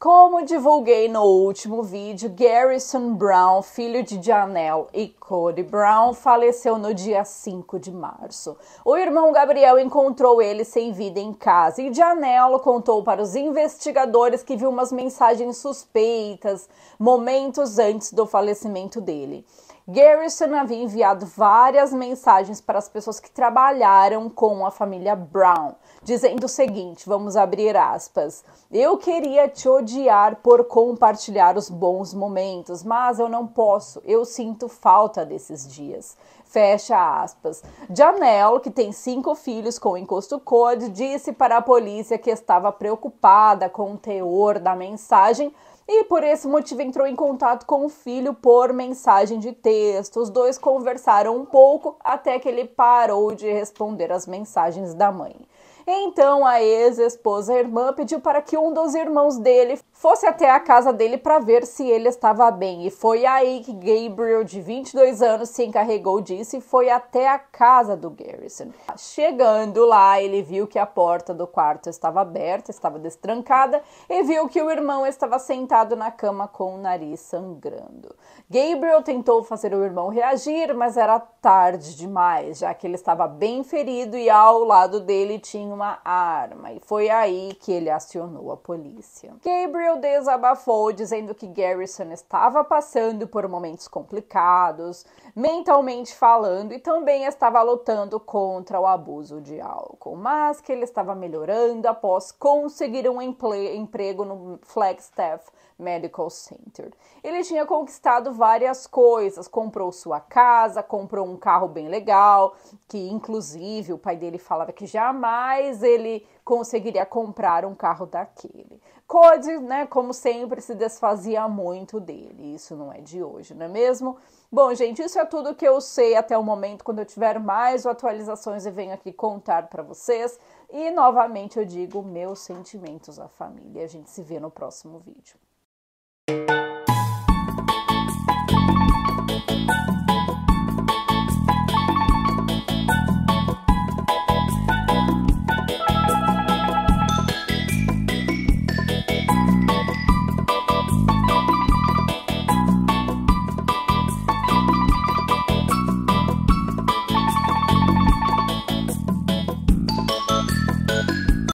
Como divulguei no último vídeo, Garrison Brown, filho de Janelle e Cody Brown, faleceu no dia 5 de março. O irmão Gabriel encontrou ele sem vida em casa e Janelle contou para os investigadores que viu umas mensagens suspeitas momentos antes do falecimento dele. Garrison havia enviado várias mensagens para as pessoas que trabalharam com a família Brown, dizendo o seguinte: vamos abrir aspas. Eu queria te odiar por compartilhar os bons momentos, mas eu não posso. Eu sinto falta desses dias. Fecha aspas. Janelle, que tem cinco filhos com encosto code, disse para a polícia que estava preocupada com o teor da mensagem e por esse motivo entrou em contato com o filho por mensagem de texto. Os dois conversaram um pouco até que ele parou de responder as mensagens da mãe. Então a ex-esposa irmã pediu para que um dos irmãos dele fosse até a casa dele para ver se ele estava bem. E foi aí que Gabriel, de 22 anos, se encarregou disso e foi até a casa do Garrison. Chegando lá, ele viu que a porta do quarto estava aberta, estava destrancada, e viu que o irmão estava sentado na cama com o nariz sangrando. Gabriel tentou fazer o irmão reagir, mas era tarde demais, já que ele estava bem ferido e ao lado dele tinha uma arma, e foi aí que ele acionou a polícia. Gabriel desabafou, dizendo que Garrison estava passando por momentos complicados, mentalmente falando, e também estava lutando contra o abuso de álcool, mas que ele estava melhorando após conseguir um emprego no Flagstaff Medical Center. Ele tinha conquistado várias coisas, comprou sua casa, comprou um carro bem legal, que inclusive o pai dele falava que jamais ele conseguiria comprar um carro daquele. Cody, né, como sempre, se desfazia muito dele. Isso não é de hoje, não é mesmo? Bom, gente, isso é tudo que eu sei até o momento. Quando eu tiver mais atualizações, eu venho aqui contar para vocês. E novamente eu digo meus sentimentos à família. A gente se vê no próximo vídeo.